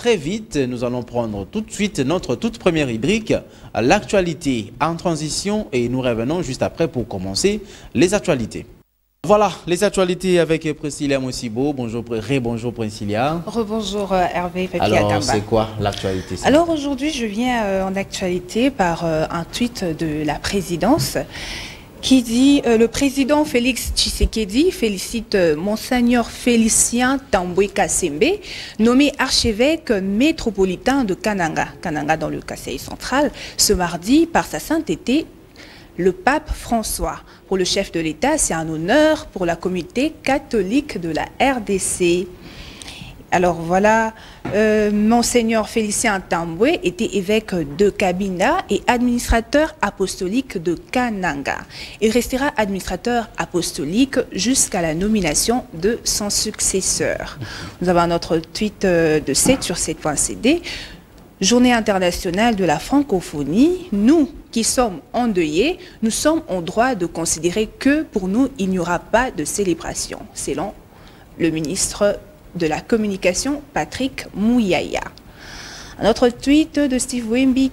très vite. Nous allons prendre tout de suite notre toute première rubrique, l'actualité en transition et nous revenons juste après pour commencer les actualités. Voilà, les actualités avec Priscilla Mossibo. Bonjour, bonjour Priscilla. Rebonjour euh, Hervé Alors, c'est quoi l'actualité Alors aujourd'hui, je viens euh, en actualité par euh, un tweet de la présidence qui dit le président Félix Tshisekedi félicite Monseigneur Félicien Tamboué Kassembe, nommé archevêque métropolitain de Kananga, Kananga dans le Kassai central, ce mardi par sa sainteté le pape François. Pour le chef de l'État, c'est un honneur pour la communauté catholique de la RDC. Alors voilà, euh, Monseigneur Félicien Tamboué était évêque de Kabinda et administrateur apostolique de Kananga. Il restera administrateur apostolique jusqu'à la nomination de son successeur. Nous avons notre tweet euh, de 7 sur 7.cd. Journée internationale de la francophonie, nous qui sommes endeuillés, nous sommes en droit de considérer que pour nous, il n'y aura pas de célébration, selon le ministre de la Communication, Patrick Mouyaya. Un autre tweet de Steve Wemby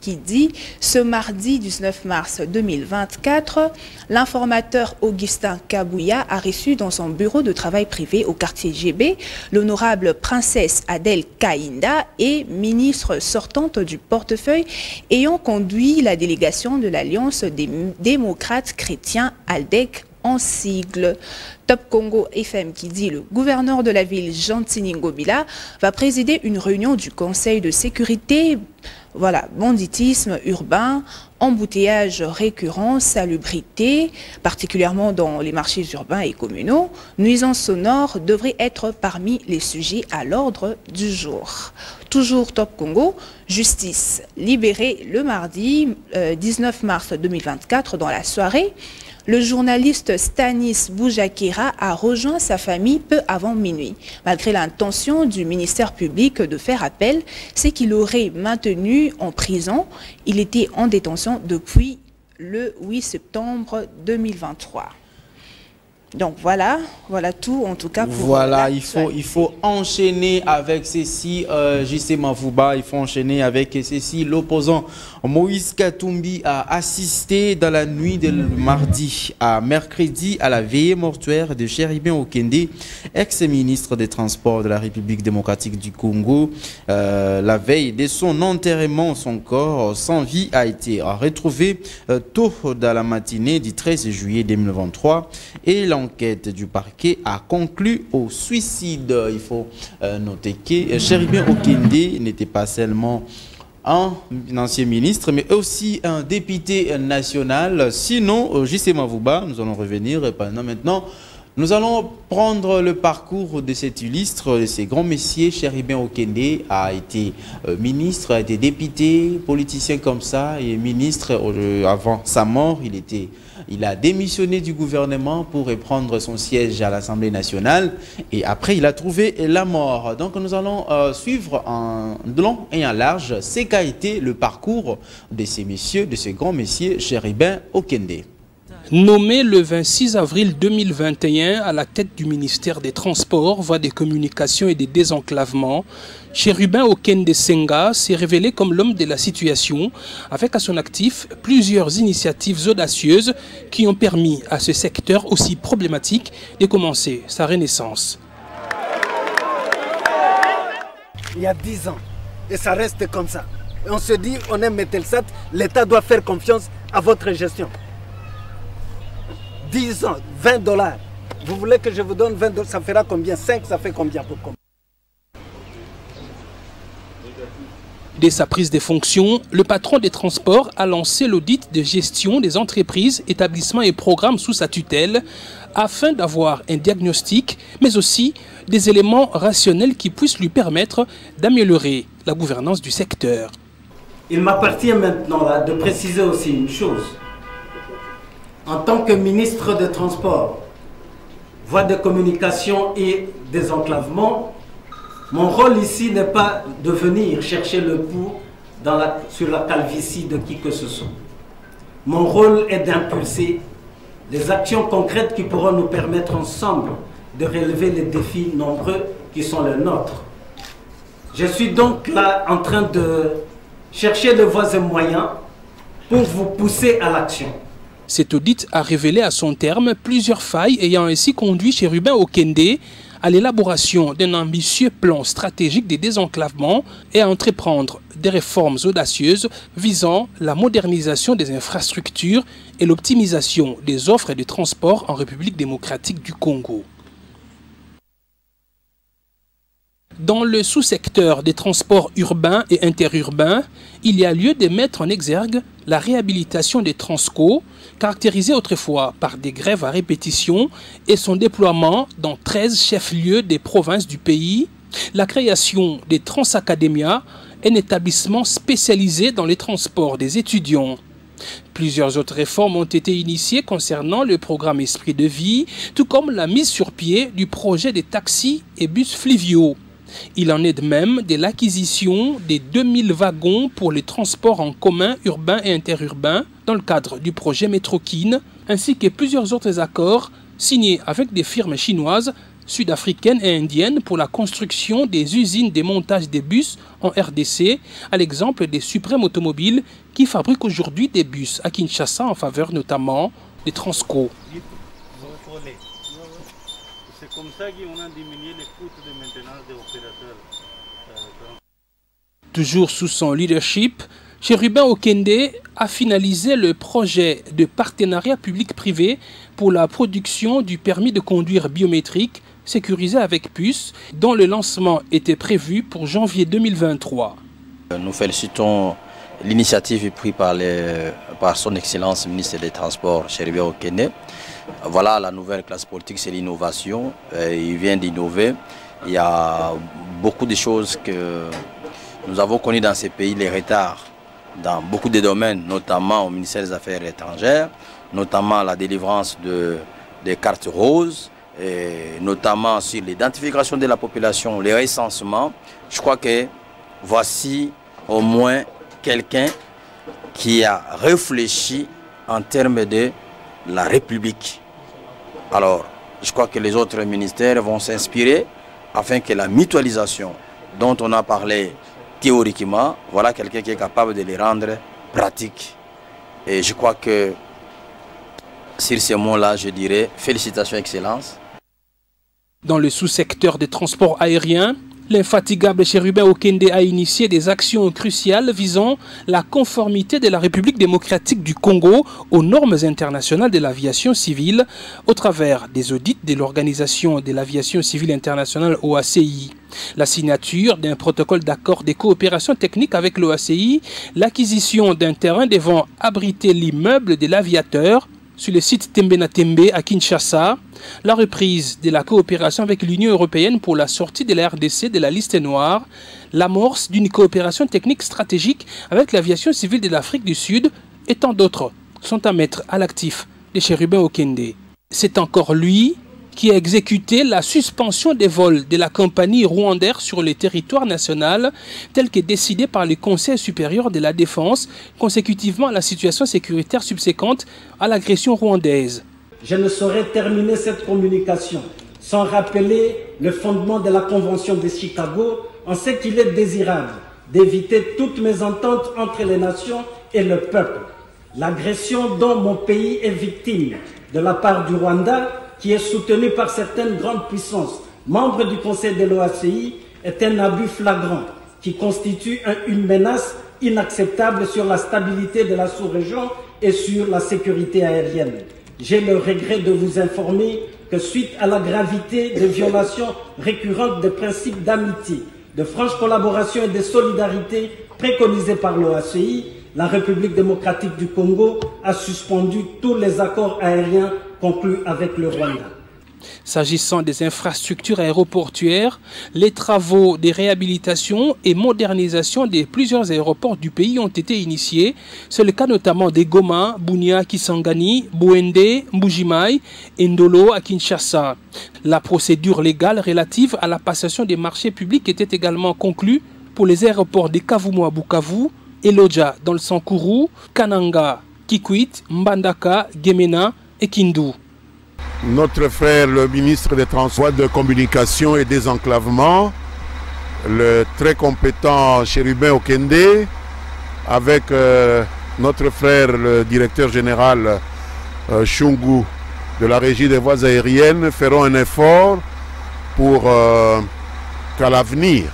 qui, dit « Ce mardi 19 mars 2024, l'informateur Augustin Kabouya a reçu dans son bureau de travail privé au quartier GB l'honorable princesse Adèle Kainda et ministre sortante du portefeuille ayant conduit la délégation de l'Alliance des démocrates chrétiens ALDEC en sigle. Top Congo FM qui dit le gouverneur de la ville, Jean Ngobila, va présider une réunion du Conseil de sécurité. Voilà, banditisme urbain, embouteillage récurrent, salubrité, particulièrement dans les marchés urbains et communaux, nuisances sonores devraient être parmi les sujets à l'ordre du jour. Toujours Top Congo, justice libérée le mardi 19 euh, mars 2024 dans la soirée. Le journaliste Stanis Boujakira a rejoint sa famille peu avant minuit. Malgré l'intention du ministère public de faire appel, c'est qu'il aurait maintenu en prison. Il était en détention depuis le 8 septembre 2023. Donc voilà, voilà tout en tout cas pour Voilà, il faut, il faut enchaîner avec ceci, euh, JC Mavouba, il faut enchaîner avec ceci. L'opposant Moïse Katumbi a assisté dans la nuit de mardi à mercredi à la veillée mortuaire de Chéribin Okende, ex-ministre des Transports de la République démocratique du Congo. Euh, la veille de son enterrement, son corps sans vie a été retrouvé euh, tôt dans la matinée du 13 juillet 2023 et l'enquête du parquet a conclu au suicide. Il faut euh, noter que Chéribin Okende n'était pas seulement un ancien ministre, mais aussi un député national. Sinon, JC Mavouba, nous allons revenir maintenant. Nous allons prendre le parcours de cet illustre, de ces grands messieurs. Chéribin Okende a été euh, ministre, a été député, politicien comme ça, et ministre euh, avant sa mort. Il était il a démissionné du gouvernement pour reprendre son siège à l'Assemblée nationale et après il a trouvé la mort. Donc nous allons euh, suivre en long et en large ce qu'a été le parcours de ces messieurs, de ces grands messieurs, Chéribin Okende. Nommé le 26 avril 2021 à la tête du ministère des Transports, Voies des Communications et des Désenclavements, Chérubin Okende Senga s'est révélé comme l'homme de la situation, avec à son actif plusieurs initiatives audacieuses qui ont permis à ce secteur aussi problématique de commencer sa renaissance. Il y a 10 ans, et ça reste comme ça. on se dit, on aime Metelsat, l'État doit faire confiance à votre gestion. 10 ans, 20 dollars. Vous voulez que je vous donne 20 dollars, ça fera combien? 5, ça fait combien pour combien? Dès sa prise de fonctions, le patron des transports a lancé l'audit de gestion des entreprises, établissements et programmes sous sa tutelle afin d'avoir un diagnostic, mais aussi des éléments rationnels qui puissent lui permettre d'améliorer la gouvernance du secteur. Il m'appartient maintenant de préciser aussi une chose en tant que ministre des Transports, voies de communication et désenclavement, mon rôle ici n'est pas de venir chercher le pouls sur la calvitie de qui que ce soit. Mon rôle est d'impulser des actions concrètes qui pourront nous permettre ensemble de relever les défis nombreux qui sont les nôtres. Je suis donc là en train de chercher de voies et moyens pour vous pousser à l'action. Cet audit a révélé à son terme plusieurs failles ayant ainsi conduit chez Rubin Okende à l'élaboration d'un ambitieux plan stratégique de désenclavement et à entreprendre des réformes audacieuses visant la modernisation des infrastructures et l'optimisation des offres de transport en République démocratique du Congo. Dans le sous-secteur des transports urbains et interurbains, il y a lieu de mettre en exergue la réhabilitation des transco, caractérisée autrefois par des grèves à répétition et son déploiement dans 13 chefs-lieux des provinces du pays, la création des Transacademia, un établissement spécialisé dans les transports des étudiants. Plusieurs autres réformes ont été initiées concernant le programme Esprit de vie, tout comme la mise sur pied du projet des taxis et bus fluviaux. Il en est de même de l'acquisition des 2000 wagons pour les transports en commun urbains et interurbains dans le cadre du projet Métroquine, ainsi que plusieurs autres accords signés avec des firmes chinoises, sud-africaines et indiennes pour la construction des usines de montage des bus en RDC, à l'exemple des Suprêmes Automobiles qui fabriquent aujourd'hui des bus à Kinshasa en faveur notamment des Transco. C'est comme ça qu'on a diminué les coûts de maintenance des opérateurs. Toujours sous son leadership, Chérubin Okende a finalisé le projet de partenariat public-privé pour la production du permis de conduire biométrique sécurisé avec puce, dont le lancement était prévu pour janvier 2023. Nous félicitons l'initiative prise par, par son Excellence ministre des Transports, Chérubin Okende, voilà, la nouvelle classe politique, c'est l'innovation. Euh, il vient d'innover. Il y a beaucoup de choses que nous avons connues dans ces pays, les retards dans beaucoup de domaines, notamment au ministère des Affaires étrangères, notamment la délivrance de, des cartes roses, notamment sur l'identification de la population, les recensements. Je crois que voici au moins quelqu'un qui a réfléchi en termes de la République. Alors, je crois que les autres ministères vont s'inspirer afin que la mutualisation dont on a parlé théoriquement, voilà quelqu'un qui est capable de les rendre pratiques. Et je crois que sur ces mots-là, je dirais félicitations, Excellence. Dans le sous-secteur des transports aériens, L'infatigable chérubin Okende a initié des actions cruciales visant la conformité de la République démocratique du Congo aux normes internationales de l'aviation civile au travers des audits de l'Organisation de l'aviation civile internationale OACI. La signature d'un protocole d'accord de coopération technique avec l'OACI, l'acquisition d'un terrain devant abriter l'immeuble de l'aviateur, sur le site Tembena Tembe à Kinshasa, la reprise de la coopération avec l'Union européenne pour la sortie de la RDC de la liste noire, l'amorce d'une coopération technique stratégique avec l'aviation civile de l'Afrique du Sud et tant d'autres sont à mettre à l'actif de Chérubin Okende. C'est encore lui qui a exécuté la suspension des vols de la compagnie Rwandair sur le territoire national, tel que décidé par le Conseil supérieur de la défense, consécutivement à la situation sécuritaire subséquente à l'agression rwandaise. Je ne saurais terminer cette communication sans rappeler le fondement de la Convention de Chicago en ce qu'il est désirable d'éviter toute mésentente entre les nations et le peuple. L'agression dont mon pays est victime de la part du Rwanda qui est soutenu par certaines grandes puissances membres du Conseil de l'OACI, est un abus flagrant qui constitue une menace inacceptable sur la stabilité de la sous-région et sur la sécurité aérienne. J'ai le regret de vous informer que suite à la gravité des violations récurrentes des principes d'amitié, de franche collaboration et de solidarité préconisés par l'OACI, la République démocratique du Congo a suspendu tous les accords aériens conclus avec le Rwanda. S'agissant des infrastructures aéroportuaires, les travaux de réhabilitation et modernisation de plusieurs aéroports du pays ont été initiés. C'est le cas notamment des Goma, Bunia, Kisangani, Bouende, Mbujimai Ndolo à Kinshasa. La procédure légale relative à la passation des marchés publics était également conclue pour les aéroports de Kavumu à Bukavu, Eloja dans le Sankourou, Kananga, Kikwit, Mbandaka, Gemena Notre frère, le ministre des Transports, de Communication et Désenclavement, le très compétent Chérubin Okende, avec euh, notre frère, le directeur général euh, Chungu de la régie des voies aériennes, feront un effort pour euh, qu'à l'avenir,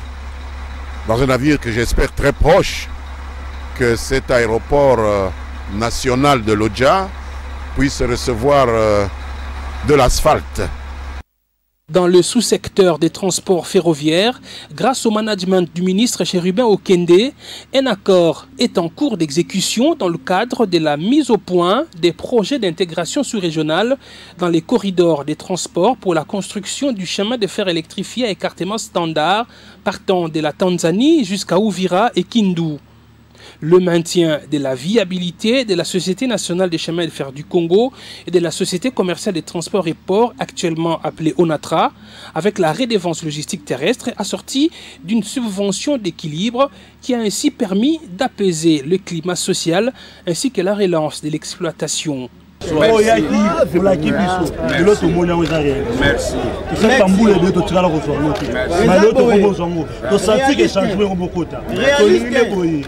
dans un avenir que j'espère très proche, que cet aéroport national de l'Odja puisse recevoir de l'asphalte. Dans le sous-secteur des transports ferroviaires, grâce au management du ministre Chérubin Okende, un accord est en cours d'exécution dans le cadre de la mise au point des projets d'intégration sous-régionale dans les corridors des transports pour la construction du chemin de fer électrifié à écartement standard partant de la Tanzanie jusqu'à Ouvira et Kindu le maintien de la viabilité de la Société nationale des chemins de fer du Congo et de la Société commerciale des transports et ports, actuellement appelée ONATRA, avec la rédévance logistique terrestre assortie d'une subvention d'équilibre qui a ainsi permis d'apaiser le climat social ainsi que la relance de l'exploitation oyaki olaki biso. Lelo tomoni yango eza réel tosaka mbula ebele totikala kozwa yango te ma lelo tokomozwa yango tosanti ke changement yango bokota tolingi nde boye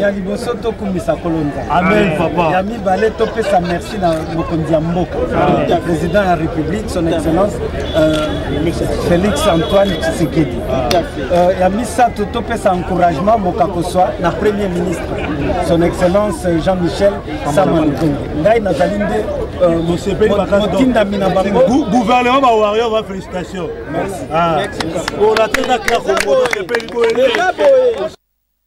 ya liboso tokumisa kolonza. Amen papa. Ya mibale topesa merci na mokonzi ya mboka. Ya président ya république son excellence félix antoine tshisekedi. Ya misato topesa encouragement moka kozwa na premier ministre. Son excellence jean michel samangonge ngai nazali nde motindami na bango gouvernement bawario ba félicitation olatezaka kongo tosepeli boye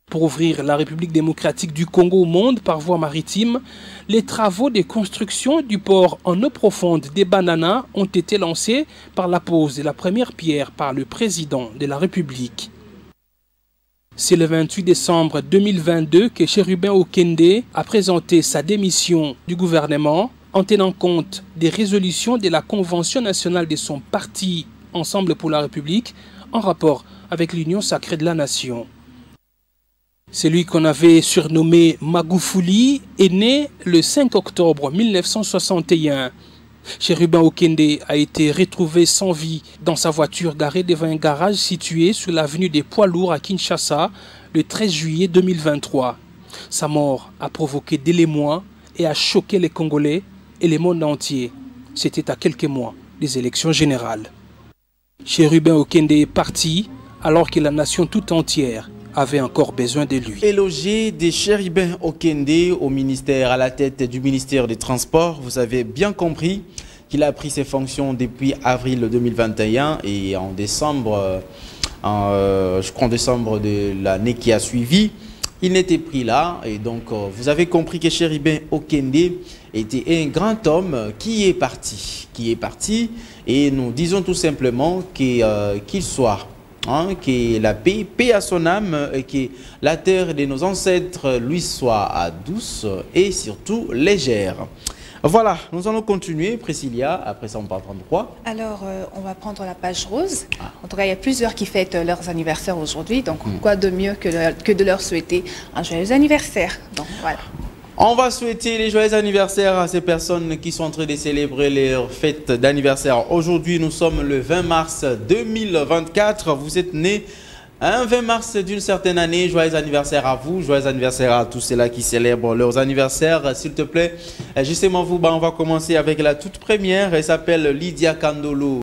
Pour ouvrir la République démocratique du Congo au monde par voie maritime, les travaux de construction du port en eau profonde des Bananas ont été lancés par la pose de la première pierre par le président de la République. C'est le 28 décembre 2022 que Chérubin Okende a présenté sa démission du gouvernement en tenant compte des résolutions de la Convention nationale de son parti Ensemble pour la République en rapport avec l'Union sacrée de la nation. Celui qu'on avait surnommé Magoufouli est né le 5 octobre 1961. Chérubin Okende a été retrouvé sans vie dans sa voiture garée devant un garage situé sur l'avenue des Poids Lourds à Kinshasa le 13 juillet 2023. Sa mort a provoqué des l'émoi et a choqué les Congolais et le monde entier. C'était à quelques mois des élections générales. Chérubin Okende est parti alors que la nation tout entière avait encore besoin de lui. Élogé des Chérubin Okende au ministère, à la tête du ministère des Transports, vous avez bien compris qu'il a pris ses fonctions depuis avril 2021 et en décembre, en, euh, je crois en décembre de l'année qui a suivi, il n'était pris là. Et donc, euh, vous avez compris que Chérubin Okende était un grand homme qui est parti. Qui est parti. Et nous disons tout simplement qu'il euh, qu soit Hein, que la paix, paix à son âme, et que la terre de nos ancêtres lui soit douce et surtout légère. Voilà, nous allons continuer, Priscilla. Après ça, on va prendre quoi? Alors, euh, on va prendre la page rose. Ah. En tout cas, il y a plusieurs qui fêtent leurs anniversaires aujourd'hui. Donc, mm. quoi de mieux que de, que de leur souhaiter un joyeux anniversaire? Donc, voilà. On va souhaiter les joyeux anniversaires à ces personnes qui sont en train de célébrer leur fête d'anniversaire. Aujourd'hui, nous sommes le 20 mars 2024. Vous êtes nés un 20 mars d'une certaine année. Joyeux anniversaire à vous. Joyeux anniversaire à tous ceux-là qui célèbrent leurs anniversaires. S'il te plaît, justement, vous, bah, on va commencer avec la toute première. Elle s'appelle Lydia Candolo.